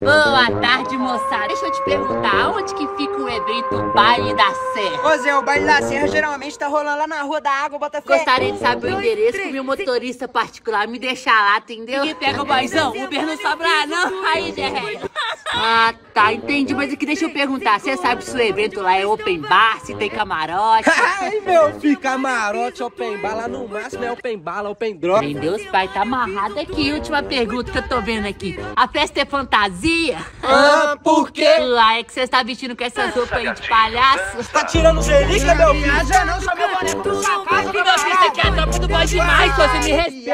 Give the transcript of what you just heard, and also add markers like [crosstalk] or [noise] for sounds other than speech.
Boa tarde, moçada. Deixa eu te perguntar, onde que fica o evento Baile da Serra? Ô Zé, o baile da serra geralmente tá rolando lá na rua da água, bota fé. Gostaria de saber o endereço que meu motorista particular me deixar lá, entendeu? Ninguém pega o baizão, Uber não sobra não. Aí, Zé. Ah, tá, entendi. Mas aqui deixa eu perguntar, você sabe se o evento lá é open bar, se tem camarote? [laughs] Ai, meu filho, camarote, open bala, no máximo é open bala, open drop. Meu Deus, pai, tá amarrado aqui. Última pergunta que eu tô vendo aqui. A festa é fantasia? Ah, por quê? Ah, é que você está vestindo com essas roupas aí de palhaço? Tá tirando relíquia, meu filho? Viaja não, só meu boneco do sapato. Filho, é a tropa do boy demais, você me respeita.